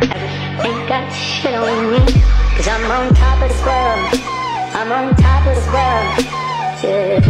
Ain't got shit on me, cause I'm on top of the world. I'm on top of the world, yeah.